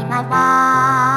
今は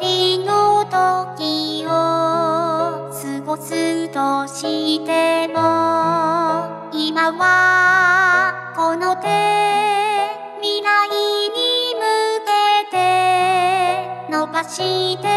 りの時を過ごすとしても今はこの手未来に向けて伸ばして